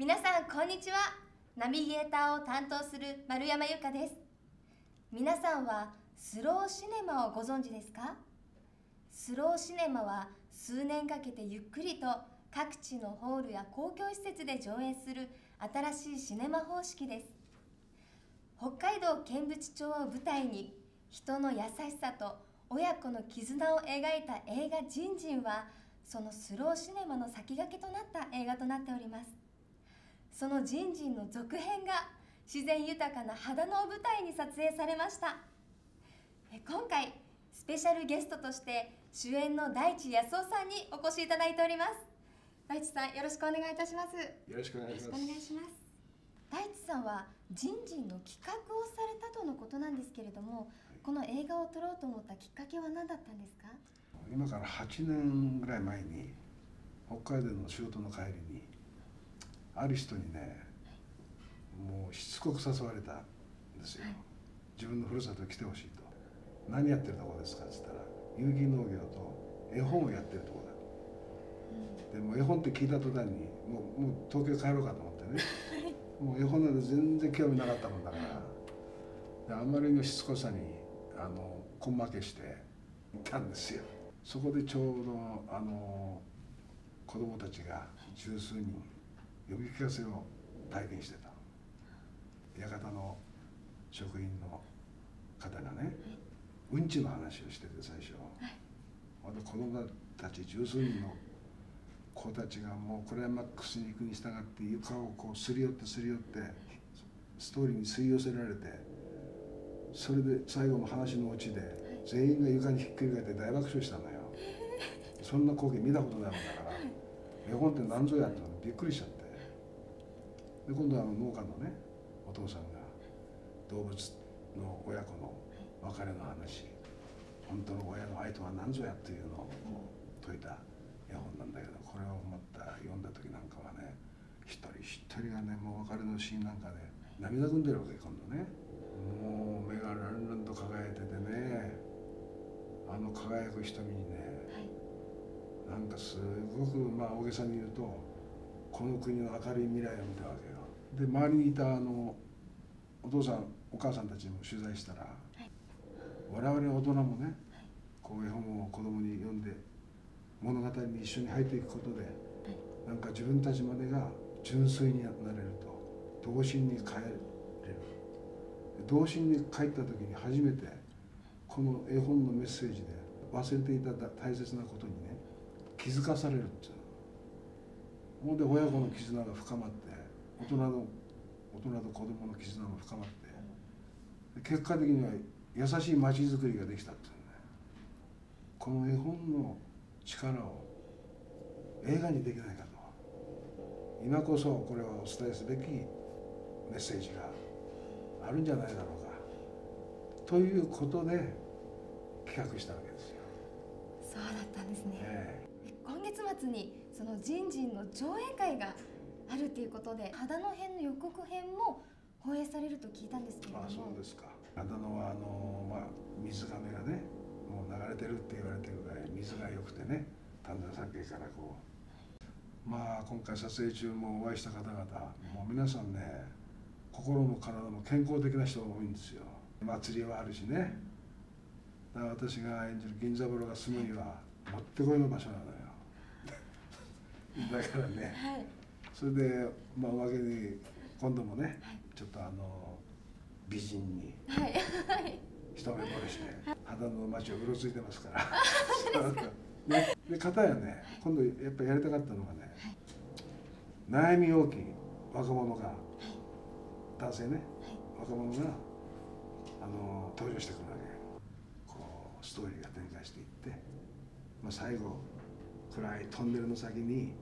皆さんこんにちは。ナビゲーターを担当する丸山由香です。皆さんはスローシネマをご存知ですか？スローシネマは数年かけてゆっくりと各地のホールや公共施設で上映する新しいシネマ方式です。北海道剣淵町を舞台に人の優しさと親子の絆を描いた映画「ジンジン」はそのスローシネマの先駆けとなった映画となっております。そのジンジンの続編が自然豊かな秦野を舞台に撮影されました。今回スペシャルゲストとして主演の大地康夫さんにお越しいただいております。大地さんよろしくお願いいたします。よろしくお願いします。大地さんはジンジンの企画をされたとのことなんですけれども、はい、この映画を撮ろうと思ったきっかけは何だったんですか？今から8年ぐらい前に北海道の仕事の帰りにある人にねもうしつこく誘われたんですよ、はい、自分のふるさとに来てほしいと。何やってるとこですかっつったら有機農業と絵本をやってるとこだ、うん、でも絵本って聞いた途端にもうもう東京帰ろうかと思ってね。もう絵本なんて全然興味なかったもんだから。であまりのしつこさにあの根負けして行ったんですよ。そこでちょうどあの子供たちが十数人読み聞かせを体験してた。館の職員の方がねうんちの話をしてて最初、また子供たち十数人の子たちがもうクライマックスに行くに従って床をこうすり寄ってすり寄ってストーリーに吸い寄せられてそれで最後の話のオチで全員が床にひっくり返って大爆笑したのよ。そんな光景見たことないもんだから絵本って何ぞやってびっくりしちゃってで今度はあの農家のねお父さんが動物の親子の別れの話本当の親の愛とは何ぞやっていうのを説いた絵本なんだけどこれをまた読んだ時なんかはね一人一人がねもう別れのシーンなんかで涙ぐんでるわけ今度ね。もう目がランランと輝いててねあの輝く瞳にね、はい、なんかすごくまあ大げさに言うとこの国の明るい未来を見たわけよ。で周りにいたあのお父さんお母さんたちも取材したら、はい、我々大人もね、こう絵本を子供に読んで物語に一緒に入っていくことで、はい、なんか自分たちまでが純粋になれると童心に帰れる。童心に帰った時に初めてこの絵本のメッセージで忘れていた大切なことにね気づかされるっていうほんで親子の絆が深まって大人の大人と子供の絆も深まって結果的には優しい街づくりができたっていうね。この絵本の力を映画にできないかと。今こそこれはお伝えすべきメッセージがあるんじゃないだろうか。ということで企画したわけですよ。そうだったんですね、えー、今月末にそのジンジンの上映会があるということで秦野編の予告編も放映されると聞いたんですけれども。あそうですか。秦野はあの、まあ、水がめがねもう流れてるって言われてるぐらい水が良くてね丹田山系からこう。まあ今回撮影中もお会いした方々もう皆さんね心も体も健康的な人が多いんですよ。祭りはあるしね。だから私が演じる銀座風呂が住むにはもってこいの場所なのよだからね、はい。それでまあおまけに今度もね、はい、ちょっとあの美人に一目惚れして肌の街をうろついてますから。ね、で片やね今度やっぱりやりたかったのがね、悩み大きい若者が、男性ね、若者があの登場してくるわけ。こうストーリーが展開していって、まあ、最後暗いトンネルの先に、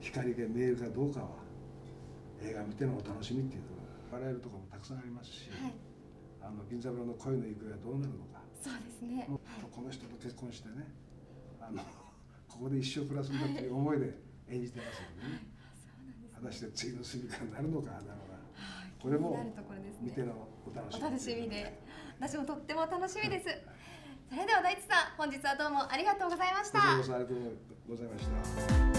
光が見えるかどうかは映画見てのお楽しみっていうと笑えるところもたくさんありますし、はい、あの銀座村の恋の行方はどうなるのか。そうですね、この人と結婚してねあのここで一生暮らすんだっていう思いで演じてますよね、はい、果たして次の住みかになるのかなのか、はい、これも見てのお楽しみ、お楽しみで。私もとっても楽しみです、それでは大地さん本日はどうもありがとうございました。ありがとうございました。